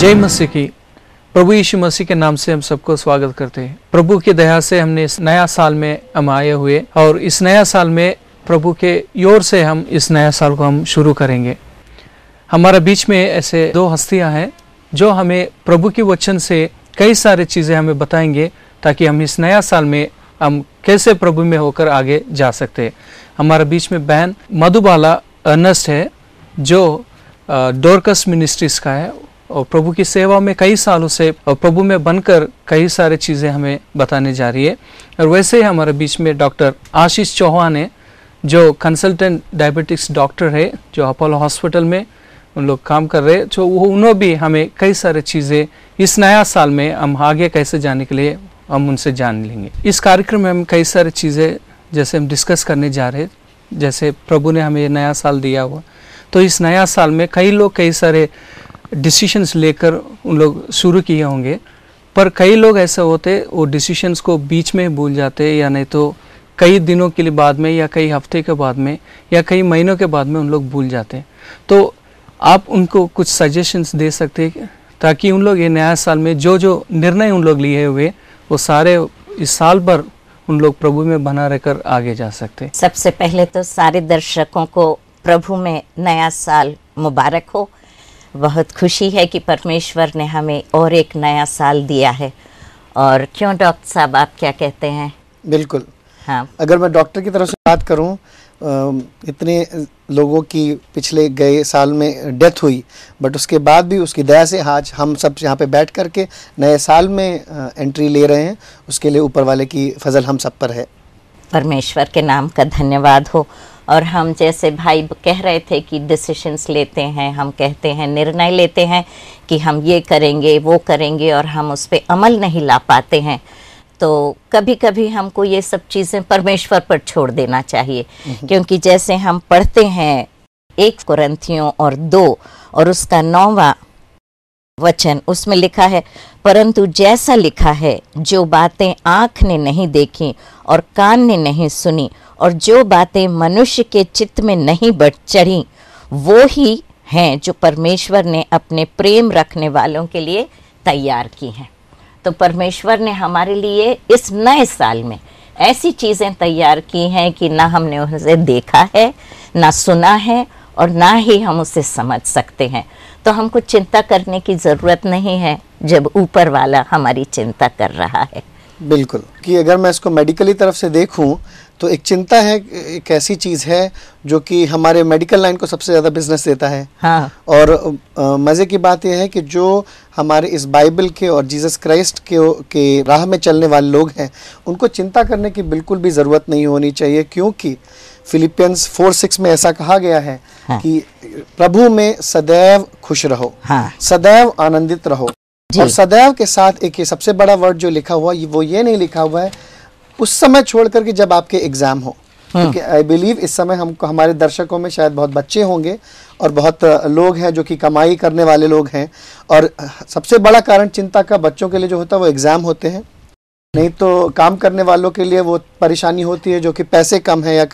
जय मसीह की। प्रभु यीशु मसीह के नाम से हम सबको स्वागत करते हैं। प्रभु की दया से हमने इस नया साल में हम आए हुए और इस नया साल में प्रभु के योर से हम इस नया साल को हम शुरू करेंगे। हमारे बीच में ऐसे दो हस्तियाँ हैं जो हमें प्रभु के वचन से कई सारे चीज़ें हमें बताएँगे ताकि हम इस नया साल में हम कैसे प्रभु में होकर आगे जा सकते हैं। हमारे बीच में बहन मधुबाला अर्नस्ट है जो डोरकस मिनिस्ट्रीज का है। और प्रभु की सेवा में कई सालों से, और प्रभु में बनकर कई सारे चीज़ें हमें बताने जा रही है। और वैसे ही हमारे बीच में डॉक्टर आशीष चौहान है, जो कंसल्टेंट डायबिटिक्स डॉक्टर है, जो अपोलो हॉस्पिटल में उन लोग काम कर रहे हैं। तो वो उन्होंने भी हमें कई सारे चीज़ें इस नया साल में हम आगे कैसे जाने के लिए हम उनसे जान लेंगे। इस कार्यक्रम में हम कई सारी चीज़ें जैसे हम डिस्कस करने जा रहे जैसे प्रभु ने हमें नया साल दिया हुआ। तो इस नया साल में कई लोग, कई सारे डिसीशंस लेकर उन लोग शुरू किए होंगे। पर कई लोग ऐसे होते, वो डिसीशंस को बीच में भूल जाते या नहीं तो कई दिनों के लिए बाद में या कई हफ़्ते के बाद में या कई महीनों के बाद में उन लोग भूल जाते तो आप उनको कुछ सजेशंस दे सकते ताकि उन लोग ये नया साल में जो जो निर्णय उन लोग लिए हुए, वो सारे इस साल भर उन लोग प्रभु में बना रहकर आगे जा सकते सबसे पहले तो सारे दर्शकों को प्रभु में नया साल मुबारक हो। बहुत खुशी है कि परमेश्वर ने हमें और एक नया साल दिया है। और क्यों डॉक्टर साहब आप क्या कहते हैं? बिल्कुल। हाँ। अगर मैं डॉक्टर की तरफ़ से बात करूँ इतने लोगों की पिछले गए साल में डेथ हुई बट उसके बाद भी उसकी दया से आज हम सब यहाँ पे बैठ करके नए साल में एंट्री ले रहे हैं। उसके लिए ऊपर वाले की फजल हम सब पर है। परमेश्वर के नाम का धन्यवाद हो। और हम जैसे भाई कह रहे थे कि डिसीशंस लेते हैं हम कहते हैं निर्णय लेते हैं कि हम ये करेंगे वो करेंगे और हम उस पर अमल नहीं ला पाते हैं। तो कभी कभी हमको ये सब चीज़ें परमेश्वर पर छोड़ देना चाहिए। क्योंकि जैसे हम पढ़ते हैं एक कुरंथियों और दो और उसका नौवा वचन उसमें लिखा है परंतु जैसा लिखा है जो बातें आँख ने नहीं देखी और कान ने नहीं सुनी और जो बातें मनुष्य के चित्त में नहीं बढ़ चढ़ी, वो ही हैं जो परमेश्वर ने अपने प्रेम रखने वालों के लिए तैयार की हैं। तो परमेश्वर ने हमारे लिए इस नए साल में ऐसी चीज़ें तैयार की हैं कि ना हमने उसे देखा है, ना सुना है और ना ही हम उसे समझ सकते हैं। तो हमको चिंता करने की ज़रूरत नहीं है जब ऊपर वाला हमारी चिंता कर रहा है। बिल्कुल कि अगर मैं इसको मेडिकली तरफ़ से देखूँ तो एक चिंता है एक ऐसी चीज़ है जो कि हमारे मेडिकल लाइन को सबसे ज़्यादा बिज़नेस देता है हाँ और मज़े की बात यह है कि जो हमारे इस बाइबल के और जीसस क्राइस्ट के के राह में चलने वाले लोग हैं उनको चिंता करने की बिल्कुल भी ज़रूरत नहीं होनी चाहिए क्योंकि फिलिपियंस फोर सिक्स में ऐसा कहा गया है हाँ। कि प्रभु में सदैव खुश रहो हाँ सदैव आनंदित रहो। और सदैव के साथ एक ये सबसे बड़ा वर्ड जो लिखा हुआ वो ये नहीं लिखा हुआ है उस समय छोड़ करके जब आपके एग्ज़ाम हो क्योंकि आई बिलीव इस समय हमको हमारे दर्शकों में शायद बहुत बच्चे होंगे और बहुत लोग हैं जो कि कमाई करने वाले लोग हैं। और सबसे बड़ा कारण चिंता का बच्चों के लिए जो होता है वो एग्ज़ाम होते हैं। नहीं तो काम करने वालों के लिए वो परेशानी होती है जो कि पैसे कम है या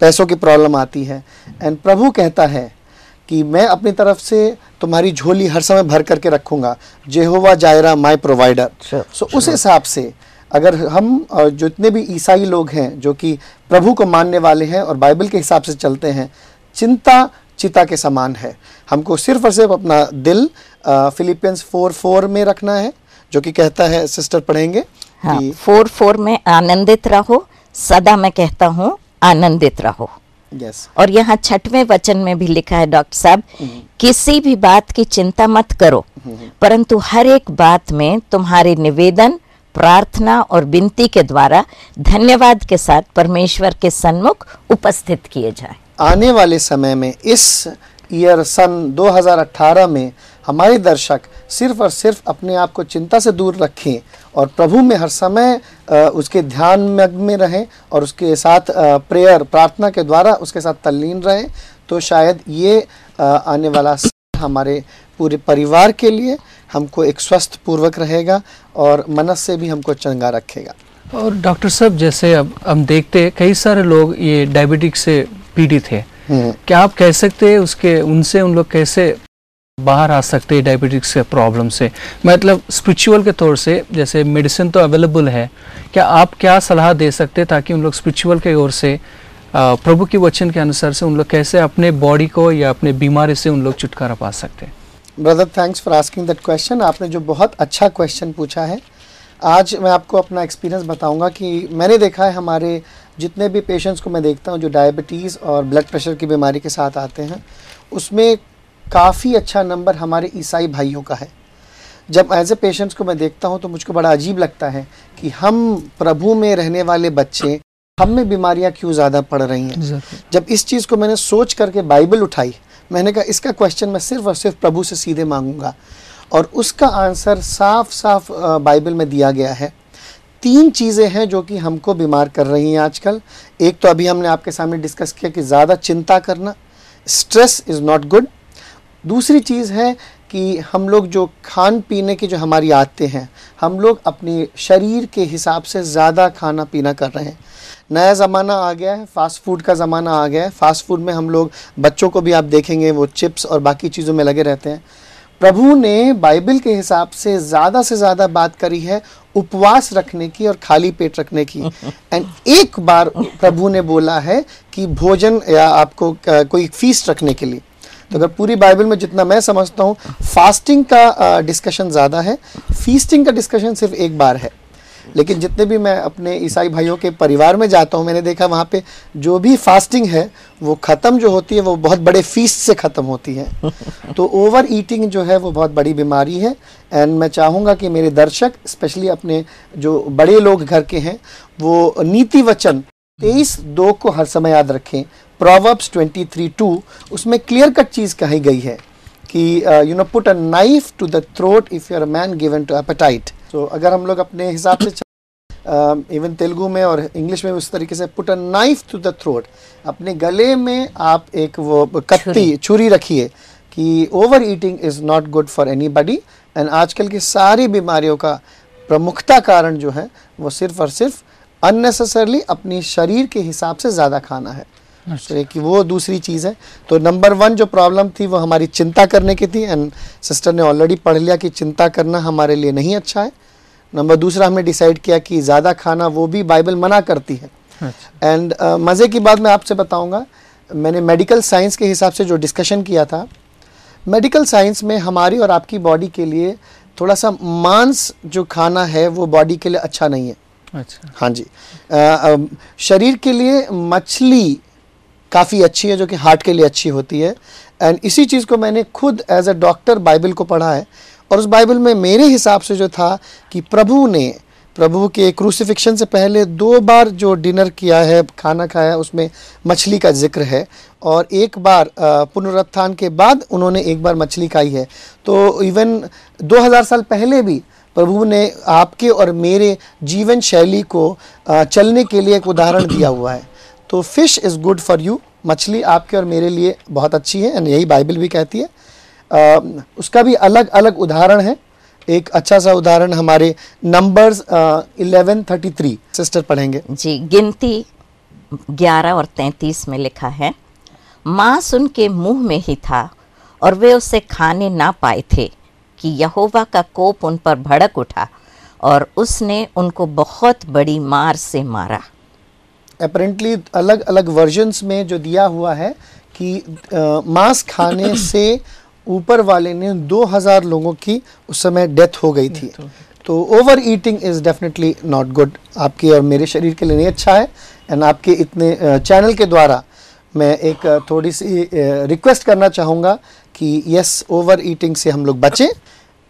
पैसों की प्रॉब्लम आती है। एंड प्रभु कहता है कि मैं अपनी तरफ़ से तुम्हारी झोली हर समय भर करके रखूँगा। Jehovah Jireh my provider so उस हिसाब से अगर हम जितने भी ईसाई लोग हैं जो कि प्रभु को मानने वाले हैं और बाइबल के हिसाब से चलते हैं चिंता चिता के समान है। हमको सिर्फ़ और सिर्फ़ अपना दिल फिलिपियंस फोर फोर में रखना है जो कि कहता है सिस्टर पढ़ेंगे? हाँ फोर फोर में आनंदित रहो सदा मैं कहता हूँ आनंदित रहो। यस और यहाँ छठवें वचन में भी लिखा है डॉक्टर साहब किसी भी बात की चिंता मत करो परंतु हर एक बात में तुम्हारे निवेदन प्रार्थना और विनती के द्वारा धन्यवाद के साथ परमेश्वर के सन्मुख उपस्थित किए जाए। आने वाले समय में इस ईयर सन 2018 में हमारे दर्शक सिर्फ़ और सिर्फ़ अपने आप को चिंता से दूर रखें और प्रभु में हर समय उसके ध्यान में रहें और उसके साथ प्रेयर प्रार्थना के द्वारा उसके साथ तल्लीन रहें। तो शायद ये आने वाला हमारे पूरे परिवार के लिए हमको एक स्वस्थ पूर्वक रहेगा और मनस से भी हमको चंगा रखेगा। और डॉक्टर साहब जैसे अब हम देखते हैं कई सारे लोग ये डायबिटिक से पीड़ित है। हम्म। क्या आप कह सकते हैं उसके उनसे उन लोग कैसे बाहर आ सकते हैं डायबिटिक्स के प्रॉब्लम से। मतलब स्पिरिचुअल के तौर से, जैसे मेडिसिन तो अवेलेबल है, क्या आप क्या सलाह दे सकते हैं ताकि उन लोग स्पिरिचुअल के ओर से प्रभु के वचन के अनुसार से उन लोग कैसे अपने बॉडी को या अपने बीमारी से उन लोग छुटकारा पा सकते हैं? Brother thanks for asking that question आपने जो बहुत अच्छा क्वेश्चन पूछा है, आज मैं आपको अपना एक्सपीरियंस बताऊँगा कि मैंने देखा है हमारे जितने भी पेशेंट्स को मैं देखता हूँ जो डायबिटीज़ और ब्लड प्रेशर की बीमारी के साथ आते हैं, उसमें काफ़ी अच्छा नंबर हमारे ईसाई भाइयों का है। जब एज ए पेशेंट्स को मैं देखता हूँ तो मुझको बड़ा अजीब लगता है कि हम प्रभु में रहने वाले बच्चे हम में बीमारियाँ क्यों ज़्यादा पड़ रही हैं? जब इस चीज़ को मैंने सोच करके बाइबल उठाई मैंने कहा इसका क्वेश्चन मैं सिर्फ़ और सिर्फ़ प्रभु से सीधे मांगूँगा। और उसका आंसर साफ़ साफ़ बाइबल में दिया गया है। तीन चीज़ें हैं जो कि हमको बीमार कर रही हैं आजकल। एक तो अभी हमने आपके सामने डिस्कस किया कि ज़्यादा चिंता करना स्ट्रेस इज़ नॉट गुड दूसरी चीज़ है कि हम लोग जो खान पीने की जो हमारी आदतें हैं हम लोग अपने शरीर के हिसाब से ज़्यादा खाना पीना कर रहे हैं। नया ज़माना आ गया है फास्ट फ़ूड का ज़माना आ गया है। फास्ट फ़ूड में हम लोग बच्चों को भी आप देखेंगे वो चिप्स और बाकी चीज़ों में लगे रहते हैं। प्रभु ने बाइबल के हिसाब से ज़्यादा से ज़्यादा बात करी है उपवास रखने की और खाली पेट रखने की। एंड एक बार प्रभु ने बोला है कि भोजन या आपको कोई फ़ीस रखने के लिए। तो अगर पूरी बाइबल में जितना मैं समझता हूँ फास्टिंग का डिस्कशन ज़्यादा है। फीस्टिंग का डिस्कशन सिर्फ़ एक बार है। लेकिन जितने भी मैं अपने ईसाई भाइयों के परिवार में जाता हूँ मैंने देखा वहाँ पे जो भी फास्टिंग है वो ख़त्म जो होती है वो बहुत बड़े फ़ीस से ख़त्म होती है। तो ओवर ईटिंग जो है वो बहुत बड़ी बीमारी है। एंड मैं चाहूँगा कि मेरे दर्शक स्पेशली अपने जो बड़े लोग घर के हैं वो नीति वचन तेईस दो को हर समय याद रखें। प्रोवर्ब्स ट्वेंटी थ्री टू उसमें क्लियर कट चीज़ कही गई है कि you know put a knife to the throat if you are man given to appetite तो अगर हम लोग अपने हिसाब से इवन तेलुगु में और इंग्लिश में उस तरीके से put a knife to the throat अपने गले में आप एक वो कत्ती छुरी। रखिए कि over eating is not good for anybody and आजकल की सारी बीमारियों का प्रमुखता कारण जो है वो सिर्फ़ और सिर्फ़ अननेसेसरली अपनी शरीर के हिसाब से ज़्यादा खाना है। तो एक वो दूसरी चीज़ है। तो नंबर वन जो प्रॉब्लम थी वो हमारी चिंता करने की थी एंड सिस्टर ने ऑलरेडी पढ़ लिया कि चिंता करना हमारे लिए नहीं अच्छा है। नंबर दूसरा हमने डिसाइड किया कि ज़्यादा खाना वो भी बाइबल मना करती है। अच्छा एंड मज़े की बात मैं आपसे बताऊँगा। मैंने मेडिकल साइंस के हिसाब से जो डिस्कशन किया था मेडिकल साइंस में हमारी और आपकी बॉडी के लिए थोड़ा सा मांस जो खाना है वो बॉडी के लिए अच्छा नहीं है। अच्छा। हाँ जी। अम, शरीर के लिए मछली काफ़ी अच्छी है, जो कि हार्ट के लिए अच्छी होती है। एंड इसी चीज़ को मैंने खुद एज अ डॉक्टर बाइबल को पढ़ा है। और उस बाइबल में मेरे हिसाब से जो था कि प्रभु ने, प्रभु के क्रूसिफिक्शन से पहले दो बार जो डिनर किया है, खाना खाया, उसमें मछली का ज़िक्र है। और एक बार पुनरुत्थान के बाद उन्होंने एक बार मछली खाई है। तो इवन 2000 साल पहले भी प्रभु ने आपके और मेरे जीवन शैली को चलने के लिए एक उदाहरण दिया हुआ है। तो fish is good for you मछली आपके और मेरे लिए बहुत अच्छी है एंड यही बाइबल भी कहती है। अ, उसका भी अलग अलग उदाहरण है। एक अच्छा सा उदाहरण हमारे Numbers eleven thirty three sister पढ़ेंगे। जी गिनती ग्यारह और तैंतीस में लिखा है मांस उनके मुँह में ही था और वे उसे खाने ना पाए थे कि यहोवा का कोप उन पर भड़क उठा और उसने उनको बहुत बड़ी मार से मारा। अपेरेंटली अलग अलग वर्जन्स में जो दिया हुआ है कि मांस खाने से ऊपर वाले ने 2000 लोगों की उस समय डेथ हो गई थी। तो over eating is definitely not good आपके और मेरे शरीर के लिए नहीं अच्छा है। एंड आपके इतने चैनल के द्वारा मैं एक थोड़ी सी रिक्वेस्ट करना चाहूँगा कि यस ओवर ईटिंग से हम लोग बचें।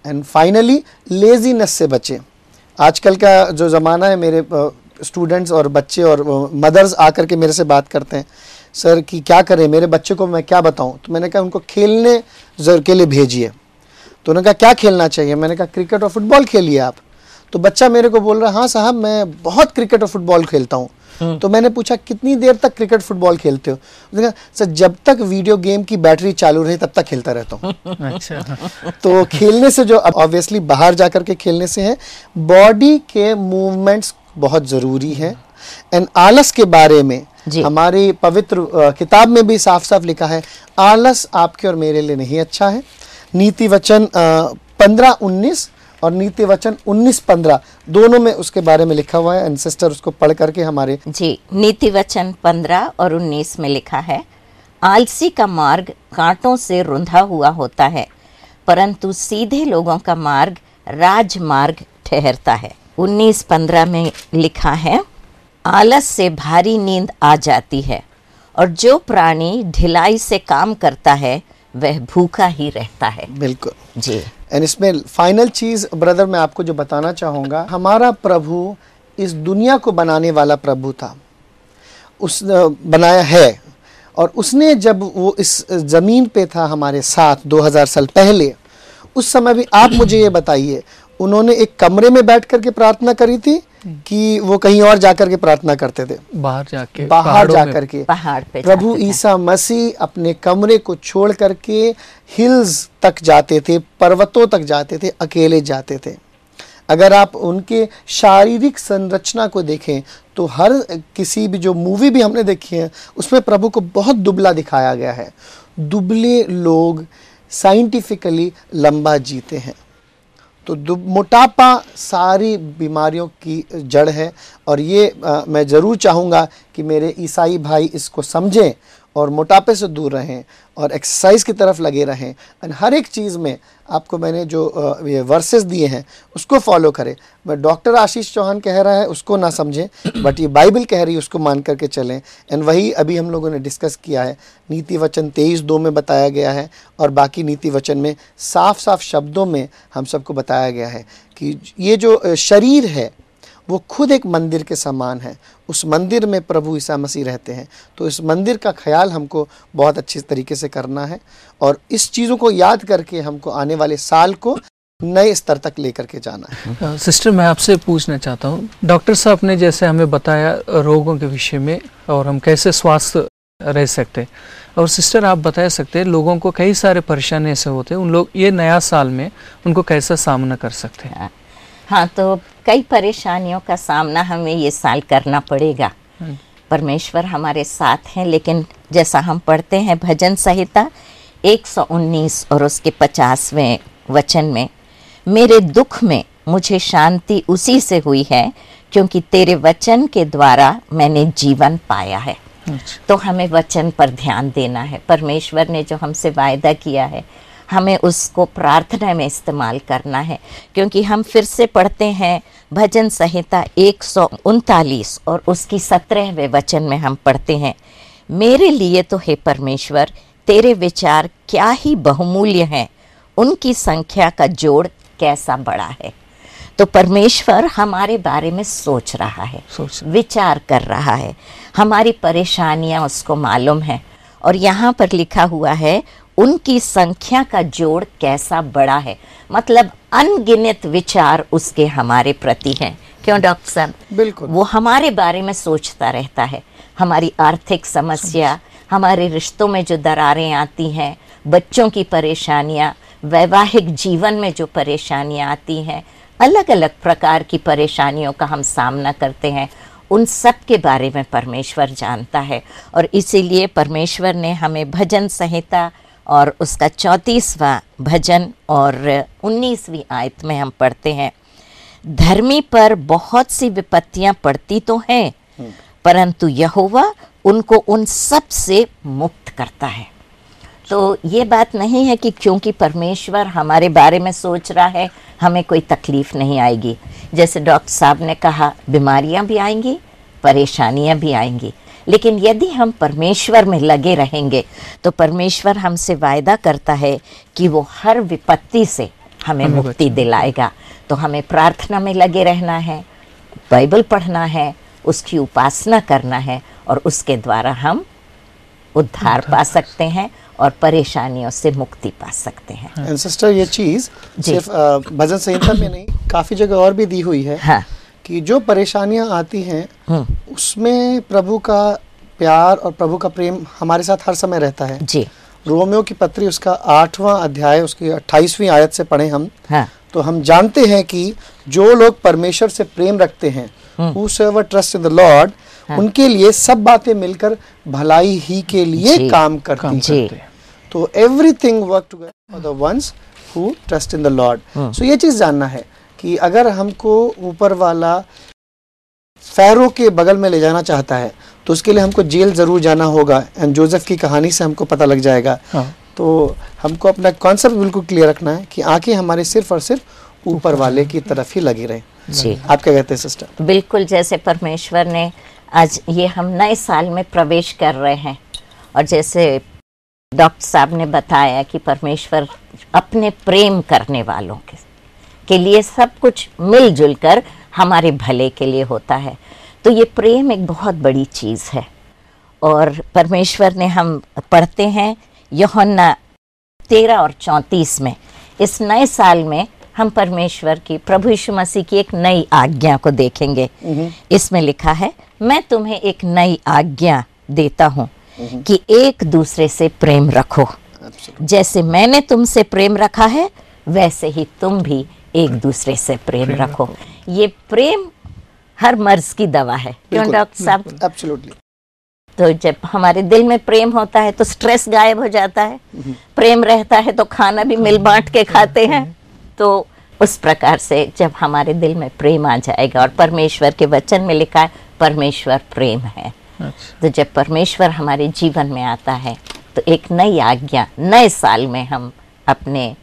एंड फाइनली लेजीनेस से बचें। आजकल का जो ज़माना है मेरे स्टूडेंट्स और बच्चे और मदर्स आकर के मेरे से बात करते हैं सर कि क्या करें? मेरे बच्चे को मैं क्या बताऊँ? तो मैंने कहा उनको खेलने जर के लिए भेजिए। तो उन्होंने कहा क्या खेलना चाहिए? मैंने कहा क्रिकेट और फुटबॉल खेलिए आप। तो बच्चा मेरे को बोल रहा हाँ साहब मैं बहुत क्रिकेट और फुटबॉल खेलता हूँ। तो मैंने पूछा कितनी देर तक क्रिकेट फुटबॉल खेलते हो? उसने कहा सर जब तक वीडियो गेम की बैटरी चालू रहे तब तक खेलता रहता हूँ। अच्छा। तो खेलने से जो ऑब्वियसली बाहर जाकर के खेलने से है बॉडी के मूवमेंट्स बहुत ज़रूरी है। एंड आलस के बारे में। हमारी पवित्र किताब में भी साफ़ साफ़ लिखा है आलस आपके और मेरे लिए नहीं अच्छा है। नीति वचन पंद्रह उन्नीस और नीति वचन उन्नीस पंद्रह दोनों में उसके बारे में लिखा हुआ है। एंड सिस्टर उसको पढ़ करके हमारे जी नीति वचन पंद्रह और उन्नीस में लिखा है आलसी का मार्ग कांटों से रुंधा हुआ होता है परंतु सीधे लोगों का मार्ग राजमार्ग ठहरता है। उन्नीस पंद्रह में लिखा है आलस से भारी नींद आ जाती है और जो प्राणी ढिलाई से काम करता है वह भूखा ही रहता है। बिल्कुल। जी। एंड इसमें फाइनल चीज़ ब्रदर मैं आपको जो बताना चाहूँगा हमारा प्रभु इस दुनिया को बनाने वाला प्रभु था। उस बनाया है और उसने जब वो इस ज़मीन पे था हमारे साथ 2000 साल पहले उस समय भी आप मुझे ये बताइए उन्होंने एक कमरे में बैठ करके प्रार्थना करी थी कि वो कहीं और जाकर के प्रार्थना करते थे। बाहर जाके बाहर जाकर के। पहाड़ पे प्रभु ईसा मसीह अपने कमरे को छोड़ करके हिल्स तक जाते थे पर्वतों तक जाते थे अकेले जाते थे। अगर आप उनके शारीरिक संरचना को देखें तो हर किसी भी जो मूवी भी हमने देखी है उसमें प्रभु को बहुत दुबला दिखाया गया है। दुबले लोग साइंटिफिकली लंबा जीते हैं। तो मोटापा सारी बीमारियों की जड़ है और ये आ, मैं ज़रूर चाहूँगा कि मेरे ईसाई भाई इसको समझें। और मोटापे से दूर रहें और एक्सरसाइज की तरफ़ लगे रहें। और हर एक चीज़ में आपको मैंने जो ये वर्सेस दिए हैं, उसको फॉलो करें। मैं डॉक्टर आशीष चौहान कह रहा है, उसको ना समझें बट ये बाइबल कह रही है, उसको मान करके चलें। एंड वही अभी हम लोगों ने डिस्कस किया है, नीति वचन तेईस दो में बताया गया है, और बाकी नीति वचन में साफ़ साफ़ शब्दों में हम सबको बताया गया है कि ये जो शरीर है वो खुद एक मंदिर के समान है। उस मंदिर में प्रभु ईसा मसीह रहते हैं। तो इस मंदिर का ख्याल हमको बहुत अच्छे तरीके से करना है और इस चीज़ों को याद करके हमको आने वाले साल को नए स्तर तक लेकर के जाना है। सिस्टर, मैं आपसे पूछना चाहता हूँ। डॉक्टर साहब ने जैसे हमें बताया रोगों के विषय में और हम कैसे स्वास्थ्य रह सकते और सिस्टर, आप बता सकते हैं लोगों को कई सारे परेशानी ऐसे होते हैं। उन लोग, ये नया साल में उनको कैसा सामना कर सकते हैं? हाँ तो कई परेशानियों का सामना हमें ये साल करना पड़ेगा। हम्म। परमेश्वर हमारे साथ हैं लेकिन जैसा हम पढ़ते हैं भजन संहिता 119 और उसके 50वें वचन में मेरे दुख में मुझे शांति उसी से हुई है क्योंकि तेरे वचन के द्वारा मैंने जीवन पाया है। अच्छा। तो हमें वचन पर ध्यान देना है। परमेश्वर ने जो हमसे वायदा किया है हमें उसको प्रार्थना में इस्तेमाल करना है क्योंकि हम फिर से पढ़ते हैं भजन संहिता एक सौ उनतालीस और उसकी सत्रहवें वचन में हम पढ़ते हैं मेरे लिए तो हे परमेश्वर तेरे विचार क्या ही बहुमूल्य हैं उनकी संख्या का जोड़ कैसा बड़ा है? तो परमेश्वर हमारे बारे में सोच रहा है सोच विचार कर रहा है। हमारी परेशानियाँ उसको मालूम है। और यहाँ पर लिखा हुआ है उनकी संख्या का जोड़ कैसा बड़ा है? मतलब अनगिनत विचार उसके हमारे प्रति हैं। क्यों डॉक्टर साहब? बिल्कुल। वो हमारे बारे में सोचता रहता है। हमारी आर्थिक समस्या हमारे रिश्तों में जो दरारें आती हैं बच्चों की परेशानियाँ वैवाहिक जीवन में जो परेशानियाँ आती हैं अलग अलग प्रकार की परेशानियों का हम सामना करते हैं। उन सब के बारे में परमेश्वर जानता है। और इसीलिए परमेश्वर ने हमें भजन संहिता और उसका चौंतीसवां भजन और उन्नीसवीं आयत में हम पढ़ते हैं, धर्मी पर बहुत सी विपत्तियाँ पड़ती तो हैं, परंतु यहोवा उनको उन सबसे मुक्त करता है। तो ये बात नहीं है कि क्योंकि परमेश्वर हमारे बारे में सोच रहा है, हमें कोई तकलीफ़ नहीं आएगी। जैसे डॉक्टर साहब ने कहा, बीमारियाँ भी आएँगी, परेशानियाँ भी आएँगी। लेकिन यदि हम परमेश्वर में लगे रहेंगे तो परमेश्वर हमसे वायदा करता है कि वो हर विपत्ति से हमें मुक्ति दिलाएगा। तो हमें प्रार्थना में लगे रहना है बाइबल पढ़ना है उसकी उपासना करना है और उसके द्वारा हम उद्धार पा सकते हैं और परेशानियों से मुक्ति पा सकते हैं। सिस्टर ये चीज़ सिर्फ़ भजन संहिता में नहीं काफ़ी जगह और भी दी हुई है। हाँ। कि जो परेशानियाँ आती हैं हम्म, उसमें प्रभु का प्यार और प्रभु का प्रेम हमारे साथ हर समय रहता है। जी। रोमियो की पत्री उसका आठवां अध्याय उसकी अट्ठाईसवीं आयत से पढ़े हम। हाँ। तो हम जानते हैं कि जो लोग परमेश्वर से प्रेम रखते हैं ट्रस्ट इन द लॉर्ड उनके लिए सब बातें मिलकर भलाई ही के लिए जी। काम करती काम करते हैं। तो everything work together for the ones who trust in the Lord so ये चीज़ जानना है। कि अगर हमको ऊपर वाला फैरो के बगल में ले जाना चाहता है तो उसके लिए हमको जेल ज़रूर जाना होगा। एंड जोसेफ की कहानी से हमको पता लग जाएगा। हाँ। तो हमको अपना कॉन्सेप्ट बिल्कुल क्लियर रखना है कि आँखें हमारे सिर्फ़ और सिर्फ़ ऊपर वाले की तरफ़ ही लगी रहे। जी। आप क्या कहते हैं सिस्टर बिल्कुल जैसे परमेश्वर ने आज ये हम नए साल में प्रवेश कर रहे हैं और जैसे डॉक्टर साहब ने बताया कि परमेश्वर अपने प्रेम करने वालों के के लिए सब कुछ मिलजुल कर हमारे भले के लिए होता है। तो ये प्रेम एक बहुत बड़ी चीज़ है। और परमेश्वर ने हम पढ़ते हैं योहन्ना तेरह और चौंतीस में। इस नए साल में हम परमेश्वर की प्रभु यीशु मसीह की एक नई आज्ञा को देखेंगे। इसमें लिखा है मैं तुम्हें एक नई आज्ञा देता हूँ कि एक दूसरे से प्रेम रखो। जैसे मैंने तुमसे प्रेम रखा है वैसे ही तुम भी एक दूसरे से प्रेम रखो। ये प्रेम हर मर्ज की दवा है। क्यों डॉक्टर साहब तो जब हमारे दिल में प्रेम होता है तो स्ट्रेस गायब हो जाता है। प्रेम रहता है तो खाना भी मिल बांट के खाते हैं। तो उस प्रकार से जब हमारे दिल में प्रेम आ जाएगा और परमेश्वर के वचन में लिखा है परमेश्वर प्रेम है। अच्छा। तो जब परमेश्वर हमारे जीवन में आता है तो एक नई आज्ञा नए साल में हम अपने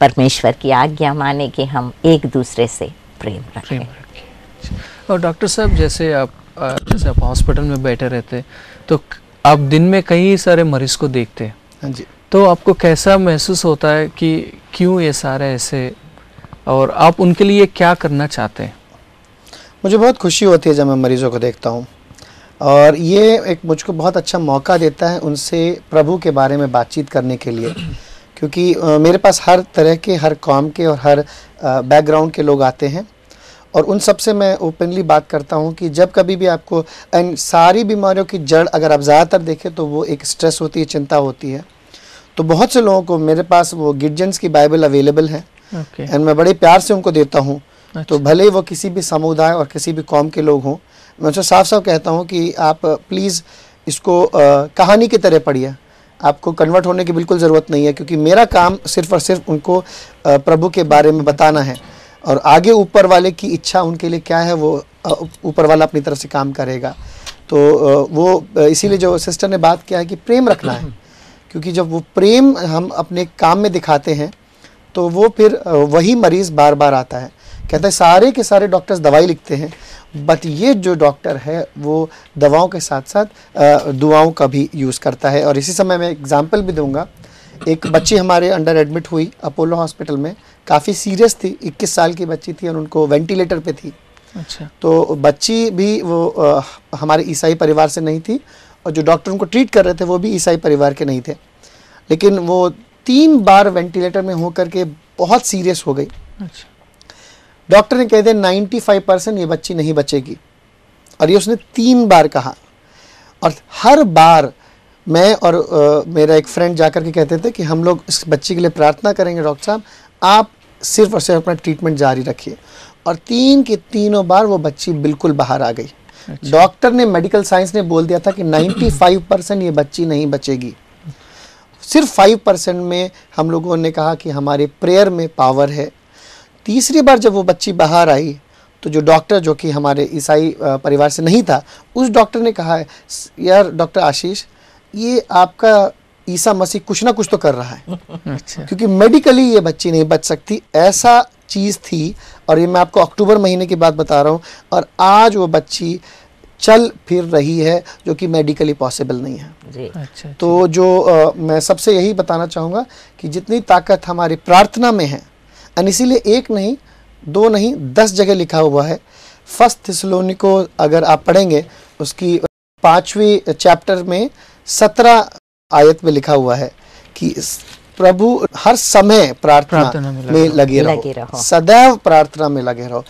परमेश्वर की आज्ञा माने कि हम एक दूसरे से प्रेम प्रेम रखें। रखें और डॉक्टर साहब जैसे आप जैसे आप हॉस्पिटल में बैठे रहते तो आप दिन में कई सारे मरीज़ को देखते हैं। हाँ जी। तो आपको कैसा महसूस होता है कि क्यों ये सारे ऐसे और आप उनके लिए क्या करना चाहते हैं? मुझे बहुत खुशी होती है जब मैं मरीजों को देखता हूँ। और ये एक मुझको बहुत अच्छा मौका देता है उनसे प्रभु के बारे में बातचीत करने के लिए। क्योंकि मेरे पास हर तरह के हर कॉम के और हर बैकग्राउंड के लोग आते हैं। और उन सबसे मैं ओपनली बात करता हूँ कि जब कभी भी आपको एंड सारी बीमारियों की जड़ अगर आप ज़्यादातर देखें तो वो एक स्ट्रेस होती है चिंता होती है। तो बहुत से लोगों को मेरे पास वो गिडजन्स की बाइबल अवेलेबल है। एंड मैं बड़े प्यार से उनको देता हूँ। तो अच्छा। भले ही वो किसी भी समुदाय और किसी भी कौम के लोग हों मैं उनसे साफ़ साफ़ कहता हूँ कि आप प्लीज़ इसको अ, कहानी की तरह पढ़िए। आपको कन्वर्ट होने की बिल्कुल ज़रूरत नहीं है, क्योंकि मेरा काम सिर्फ़ और सिर्फ़ उनको प्रभु के बारे में बताना है। और आगे ऊपर वाले की इच्छा उनके लिए क्या है, वो ऊपर वाला अपनी तरफ़ से काम करेगा। तो वो इसीलिए जो सिस्टर ने बात किया है कि प्रेम रखना है। क्योंकि जब वो प्रेम हम अपने काम में दिखाते हैं तो वो फिर वही मरीज़ बार बार आता है। कहते हैं, सारे के सारे डॉक्टर्स दवाई लिखते हैं बट ये जो डॉक्टर है वो दवाओं के साथ साथ दुआओं का भी यूज़ करता है। और इसी समय मैं एग्ज़ाम्पल भी दूँगा। एक बच्ची हमारे अंडर एडमिट हुई अपोलो हॉस्पिटल में। काफ़ी सीरियस थी 21 साल की बच्ची थी और उनको वेंटिलेटर पे थी। अच्छा। तो बच्ची भी वो अ, हमारे ईसाई परिवार से नहीं थी और जो डॉक्टर उनको ट्रीट कर रहे थे वो भी ईसाई परिवार के नहीं थे। लेकिन वो तीन बार वेंटिलेटर में होकर के बहुत सीरियस हो गई। अच्छा। डॉक्टर ने कह दिया 95 परसेंट ये बच्ची नहीं बचेगी। और ये उसने तीन बार कहा। और हर बार मैं और अ, मेरा एक फ्रेंड जाकर के कहते थे कि हम लोग इस बच्ची के लिए प्रार्थना करेंगे डॉक्टर साहब आप सिर्फ़ और सिर्फ़ अपना ट्रीटमेंट जारी रखिए। और तीन के तीनों बार वो बच्ची बिल्कुल बाहर आ गई। अच्छा। डॉक्टर ने मेडिकल साइंस ने बोल दिया था कि 95 परसेंट ये बच्ची नहीं बचेगी। सिर्फ़ फाइव परसेंट में हम लोगों ने कहा कि हमारे प्रेयर में पावर है। तीसरी बार जब वो बच्ची बाहर आई तो जो डॉक्टर जो कि हमारे ईसाई परिवार से नहीं था उस डॉक्टर ने कहा है यार डॉक्टर आशीष ये आपका ईसा मसीह कुछ ना कुछ तो कर रहा है। अच्छा। क्योंकि मेडिकली ये बच्ची नहीं बच सकती ऐसा चीज़ थी और ये मैं आपको अक्टूबर महीने की बात बता रहा हूँ और आज वो बच्ची चल फिर रही है जो कि मेडिकली पॉसिबल नहीं है। जी। अच्छा तो जो अ, मैं सबसे यही बताना चाहूँगा कि जितनी ताकत हमारी प्रार्थना में है और इसीलिए एक नहीं दो नहीं दस जगह लिखा हुआ है। फ़र्स्ट थिसलोनी को अगर आप पढ़ेंगे उसकी पांचवी चैप्टर में सत्रह आयत में लिखा हुआ है कि प्रभु हर समय प्रार्थना, प्रार्थना में लगे रहो। लगे रहो। रहो। सदैव प्रार्थना में लगे रहो।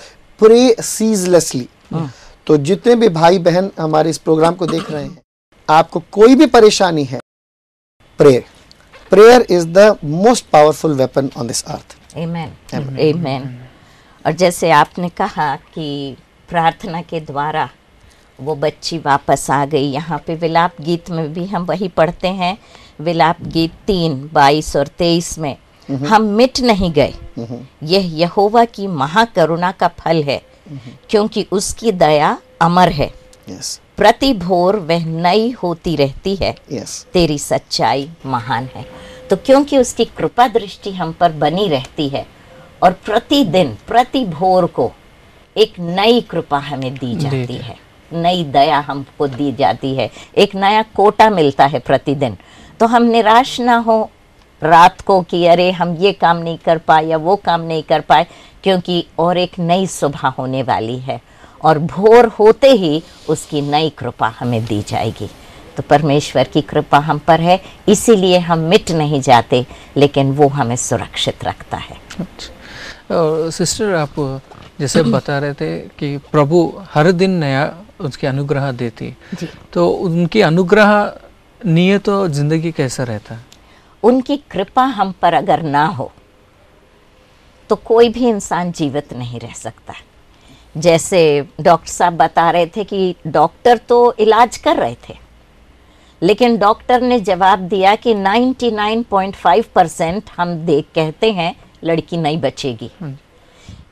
प्रे सीजलेसली तो जितने भी भाई बहन हमारे इस प्रोग्राम को देख रहे हैं आपको कोई भी परेशानी है prayer prayer is the most powerful weapon on this earth Amen. Amen. और जैसे आपने कहा कि प्रार्थना के द्वारा वो बच्ची वापस आ गई यहाँ पे विलाप गीत में भी हम वही पढ़ते हैं। विलाप गीत तीन बाईस और तेईस में हम मिट नहीं गए। यह यहोवा की महाकरुणा का फल है क्योंकि उसकी दया अमर है। यस प्रति भोर वह नई होती रहती है। यस तेरी सच्चाई महान है। तो क्योंकि उसकी कृपा दृष्टि हम पर बनी रहती है और प्रतिदिन प्रति भोर को एक नई कृपा हमें दी जाती है। नई दया हमको दी जाती है। एक नया कोटा मिलता है प्रतिदिन। तो हम निराश ना हो रात को कि अरे हम ये काम नहीं कर पाए या वो काम नहीं कर पाए क्योंकि और एक नई सुबह होने वाली है और भोर होते ही उसकी नई कृपा हमें दी जाएगी। तो परमेश्वर की कृपा हम पर है इसीलिए हम मिट नहीं जाते लेकिन वो हमें सुरक्षित रखता है। अच्छा। और सिस्टर आप जैसे बता रहे थे कि प्रभु हर दिन नया उसकी अनुग्रह देती। तो उनकी अनुग्रह नियत तो ज़िंदगी कैसा रहता? उनकी कृपा हम पर अगर ना हो तो कोई भी इंसान जीवित नहीं रह सकता। जैसे डॉक्टर साहब बता रहे थे कि डॉक्टर तो इलाज कर रहे थे लेकिन डॉक्टर ने जवाब दिया कि 99.5 परसेंट हम देख कहते हैं लड़की नहीं बचेगी।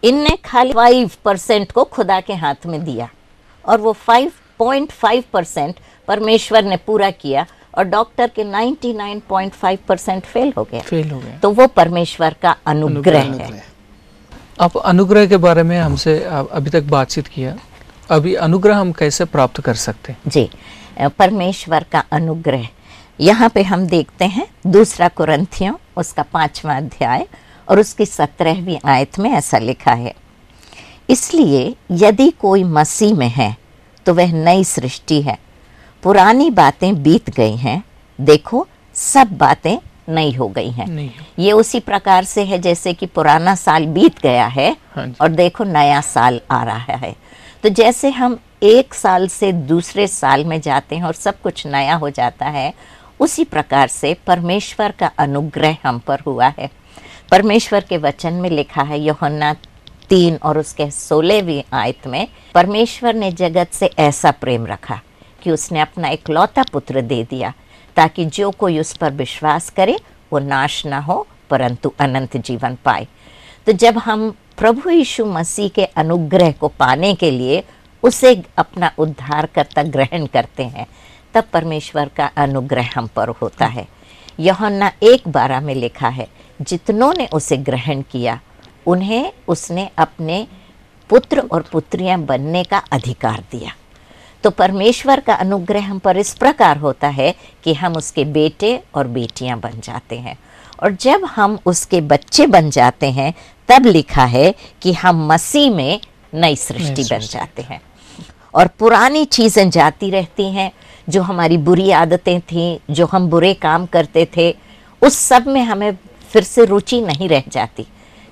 इनने खाली 5 परसेंट को खुदा के हाथ में दिया और वो 5.5 परसेंट परमेश्वर ने पूरा किया और डॉक्टर के 99.5 परसेंट फेल हो गया फेल हो गया तो वो परमेश्वर का अनुग्रह है। आप अनुग्रह के बारे में हमसे अभी तक बातचीत किया। अभी अनुग्रह हम कैसे प्राप्त कर सकते हैं? जी। परमेश्वर का अनुग्रह। यहाँ पे हम देखते हैं दूसरा कुरंथियों उसका पांचवा अध्याय और उसकी सत्रहवीं आयत में ऐसा लिखा है इसलिए यदि कोई मसीह में है तो वह नई सृष्टि है। पुरानी बातें बीत गई हैं देखो सब बातें नई हो गई हैं। ये उसी प्रकार से है जैसे कि पुराना साल बीत गया है हाँ और देखो नया साल आ रहा है। तो जैसे हम एक साल से दूसरे साल में जाते हैं और सब कुछ नया हो जाता है, उसी प्रकार से परमेश्वर का अनुग्रह हम पर हुआ है। परमेश्वर के वचन में लिखा है, योहन्ना तीन और उसके सोलहवीं आयत में, परमेश्वर ने जगत से ऐसा प्रेम रखा कि उसने अपना इकलौता पुत्र दे दिया, ताकि जो कोई उस पर विश्वास करे, वो नाश ना हो, परंतु अनंत जीवन पाए। तो जब हम प्रभु यीशु मसीह के अनुग्रह को पाने के लिए उसे अपना उद्धारकर्ता ग्रहण करते हैं। तब परमेश्वर का अनुग्रह हम पर होता है। यूहन्ना एक बारह में लिखा है, जितनों ने उसे ग्रहण किया, उन्हें उसने अपने पुत्र और पुत्रियाँ बनने का अधिकार दिया। तो परमेश्वर का अनुग्रह हम पर इस प्रकार होता है कि हम उसके बेटे और बेटियाँ बन जाते हैं। और जब हम उसके बच्चे बन जाते हैं तब लिखा है कि हम मसीह में नई सृष्टि बन जाते हैं। और पुरानी चीज़ें जाती रहती हैं जो हमारी बुरी आदतें थीं जो हम बुरे काम करते थे उस सब में हमें फिर से रुचि नहीं रह जाती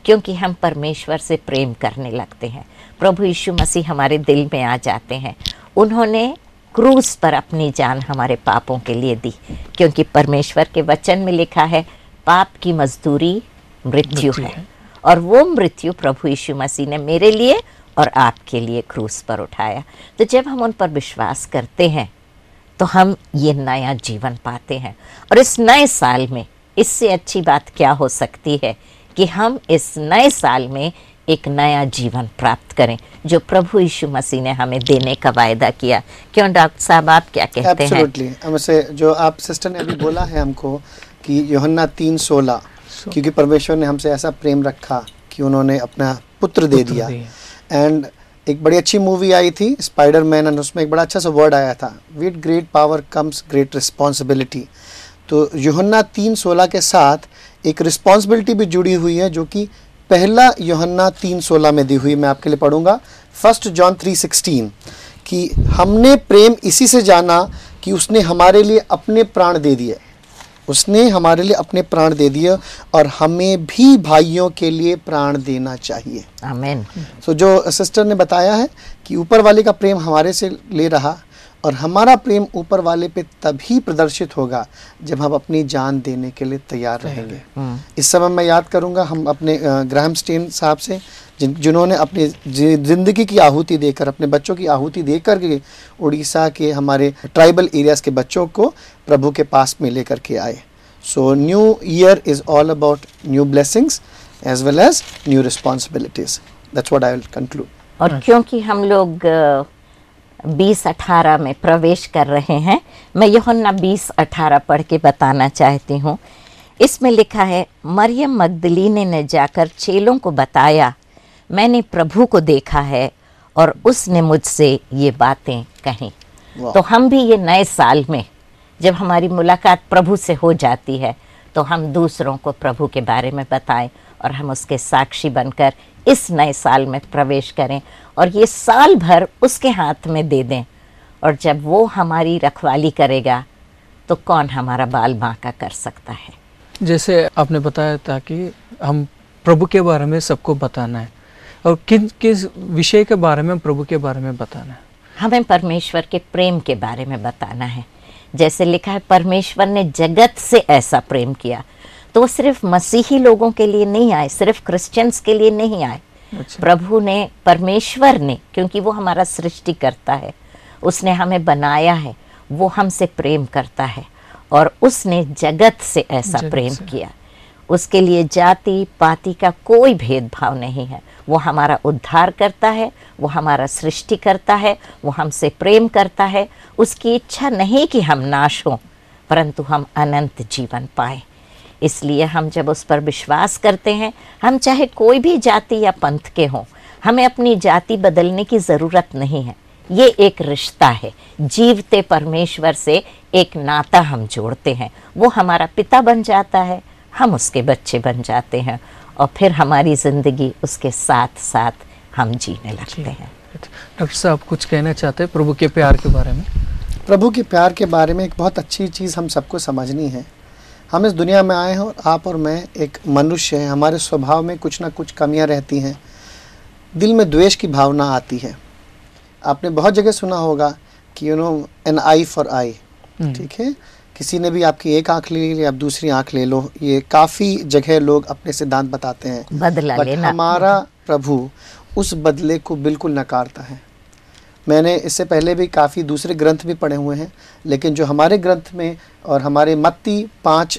क्योंकि हम परमेश्वर से प्रेम करने लगते हैं। प्रभु यीशु मसीह हमारे दिल में आ जाते हैं। उन्होंने क्रूस पर अपनी जान हमारे पापों के लिए दी क्योंकि परमेश्वर के वचन में लिखा है पाप की मजदूरी मृत्यु है। है। और वो मृत्यु प्रभु यीशु मसीह ने मेरे लिए और आपके लिए क्रूस पर उठाया। तो जब हम उन पर विश्वास करते हैं तो हम ये नया जीवन पाते हैं। और इस नए साल में इससे अच्छी बात क्या हो सकती है कि हम इस नए साल में एक नया जीवन प्राप्त करें, जो प्रभु यीशु मसीह ने हमें देने का वायदा किया। क्यों, डॉक्टर साहब, आप क्या कहते हैं? जो आप सिस्टर ने अभी बोला है हमको कि योहन्ना तीन सोलह क्योंकि परमेश्वर ने हमसे ऐसा प्रेम रखा कि उन्होंने अपना पुत्र दे दिया। एंड एक बड़ी अच्छी मूवी आई थी स्पाइडर मैन एंड उसमें एक बड़ा अच्छा सा वर्ड आया था। With great power comes great responsibility तो योहन्ना तीन सोलह के साथ एक रिस्पॉन्सिबिलिटी भी जुड़ी हुई है जो कि पहला योहन्ना तीन सोलह में दी हुई मैं आपके लिए पढ़ूँगा। फ़र्स्ट जॉन थ्री सिक्सटीन कि हमने प्रेम इसी से जाना कि उसने हमारे लिए अपने प्राण दे दिए। उसने हमारे लिए अपने प्राण दे दिए और हमें भी भाइयों के लिए प्राण देना चाहिए। आमीन सो so, जो सिस्टर ने बताया है कि ऊपर वाले का प्रेम हमारे से ले रहा और हमारा प्रेम ऊपर वाले पे तभी प्रदर्शित होगा जब हम अपनी जान देने के लिए तैयार रहेंगे। इस समय मैं याद करूँगा हम अपने ग्राहम स्टेन साहब से जिन जिन्होंने अपनी ज़िंदगी की आहुति देकर अपने बच्चों की आहुति देकर के उड़ीसा के हमारे ट्राइबल एरियाज़ के बच्चों को प्रभु के पास में लेकर के आए। So new year is all about new blessings as well as new responsibilities that's what I will conclude और क्योंकि हम लोग बीस अठारह में प्रवेश कर रहे हैं मैं यहोन्ना बीस अठारह पढ़ के बताना चाहती हूँ। इसमें लिखा है मरियम मगदलीने ने जाकर चेलों को बताया मैंने प्रभु को देखा है और उसने मुझसे ये बातें कहीं। तो हम भी ये नए साल में जब हमारी मुलाकात प्रभु से हो जाती है तो हम दूसरों को प्रभु के बारे में बताएँ और हम उसके साक्षी बनकर इस नए साल में प्रवेश करें और ये साल भर उसके हाथ में दे दें। और जब वो हमारी रखवाली करेगा तो कौन हमारा बाल बांका कर सकता है? जैसे आपने बताया था कि हम प्रभु के बारे में सबको बताना है और किन किस विषय के बारे में प्रभु के बारे में बताना है? हमें परमेश्वर के प्रेम के बारे में बताना है। जैसे लिखा है परमेश्वर ने जगत से ऐसा प्रेम किया। तो वो सिर्फ़ मसीही लोगों के लिए नहीं आए सिर्फ़ क्रिश्चियंस के लिए नहीं आए। अच्छा। प्रभु ने परमेश्वर ने क्योंकि वो हमारा सृष्टि करता है उसने हमें बनाया है वो हमसे प्रेम करता है और उसने जगत से ऐसा जगत प्रेम से। किया। उसके लिए जाति, पाति का कोई भेदभाव नहीं है। वो हमारा उद्धार करता है, वो हमारा सृष्टि करता है, वो हमसे प्रेम करता है। उसकी इच्छा नहीं कि हम नाश हों, परंतु हम अनंत जीवन पाएँ। इसलिए हम जब उस पर विश्वास करते हैं, हम चाहे कोई भी जाति या पंथ के हों, हमें अपनी जाति बदलने की ज़रूरत नहीं है। ये एक रिश्ता है। जीवते परमेश्वर से एक नाता हम जोड़ते हैं। वो हमारा पिता बन जाता है। हम उसके बच्चे बन जाते हैं और फिर हमारी ज़िंदगी उसके साथ साथ हम जीने लगते हैं। डॉक्टर साहब कुछ कहना चाहते हैं प्रभु के प्यार के बारे में? प्रभु के प्यार के बारे में एक बहुत अच्छी चीज़ हम सबको समझनी है। हम इस दुनिया में आए हैं और आप और मैं एक मनुष्य हैं। हमारे स्वभाव में कुछ ना कुछ कमियाँ रहती हैं। दिल में द्वेष की भावना आती है। आपने बहुत जगह सुना होगा कि you know an eye for eye. ठीक है? किसी ने भी आपकी एक आँख ले ली आप दूसरी आँख ले लो ये काफ़ी जगह लोग अपने सिद्धांत बताते हैं। बदला बट लेना। हमारा प्रभु उस बदले को बिल्कुल नकारता है। मैंने इससे पहले भी काफ़ी दूसरे ग्रंथ भी पढ़े हुए हैं लेकिन जो हमारे ग्रंथ में और हमारे मत्ती पाँच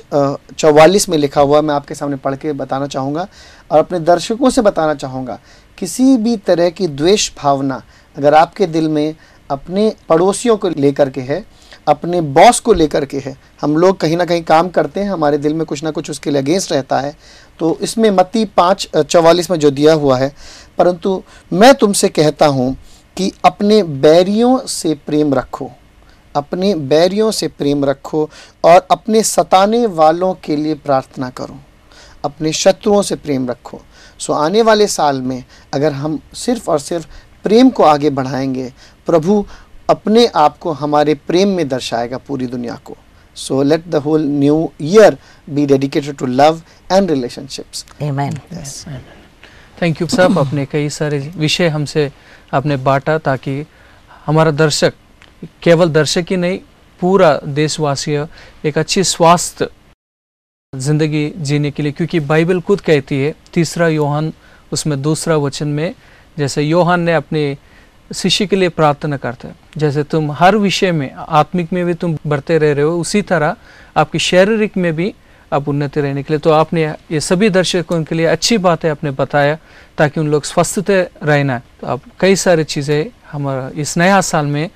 चौवालीस में लिखा हुआ मैं आपके सामने पढ़ के बताना चाहूँगा और अपने दर्शकों से बताना चाहूँगा किसी भी तरह की द्वेष भावना अगर आपके दिल में अपने पड़ोसियों को लेकर के है अपने बॉस को लेकर के है। हम लोग कहीं ना कहीं काम करते हैं, हमारे दिल में कुछ ना कुछ उसके लिए अगेंस्ट रहता है। तो इसमें मत्ती पाँच चौवालीस में जो दिया हुआ है, परंतु मैं तुमसे कहता हूँ कि अपने बैरियों से प्रेम रखो। अपने बैरियों से प्रेम रखो और अपने सताने वालों के लिए प्रार्थना करो। अपने शत्रुओं से प्रेम रखो। सो आने वाले साल में अगर हम सिर्फ़ और सिर्फ़ प्रेम को आगे बढ़ाएँगे, प्रभु अपने आप को हमारे प्रेम में दर्शाएगा पूरी दुनिया को। So let the whole new year be dedicated to love and relationships thank you सब अपने कई सारे विषय हमसे आपने बांटा ताकि हमारा दर्शक केवल दर्शक ही नहीं पूरा देशवासी एक अच्छी स्वास्थ्य ज़िंदगी जीने के लिए क्योंकि बाइबल खुद कहती है तीसरा योहान उसमें दूसरा वचन में जैसे योहान ने अपने शिष्य के लिए प्रार्थना करते है। जैसे तुम हर विषय में आत्मिक में भी तुम बढ़ते रह रहे हो उसी तरह आपकी शारीरिक में भी आप उन्नति रहने के लिए। तो आपने ये सभी दर्शकों के लिए अच्छी बातें आपने बताया ताकि उन लोग स्वस्थ रहना तो आप कई सारी चीज़ें हमारा इस नया साल में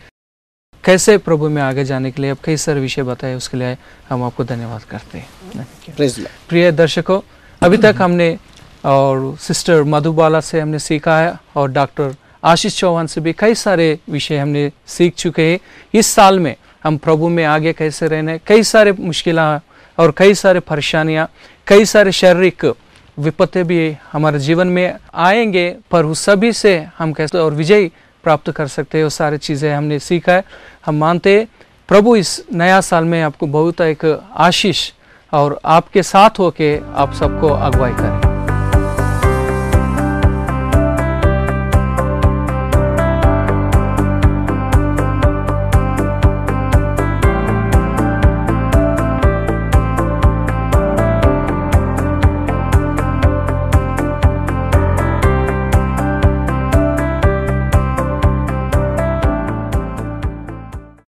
कैसे प्रभु में आगे जाने के लिए आप कई सारे विषय बताए उसके लिए हम आपको धन्यवाद करते हैं। प्रिय दर्शकों अभी तक हमने और सिस्टर मधुबाला से हमने सीखा है और डॉक्टर आशीष चौहान से भी कई सारे विषय हमने सीख चुके हैं। इस साल में हम प्रभु में आगे कैसे रहने कई सारे मुश्किल और कई सारे परेशानियाँ, कई सारे शारीरिक विपत्ति भी हमारे जीवन में आएँगे पर उस सभी से हम कैसे और विजय प्राप्त कर सकते हैं, वो सारी चीज़ें हमने सीखा है। हम मानते हैं, प्रभु इस नया साल में आपको बहुत एक आशीष और आपके साथ होके आप सबको अगुवाई करें।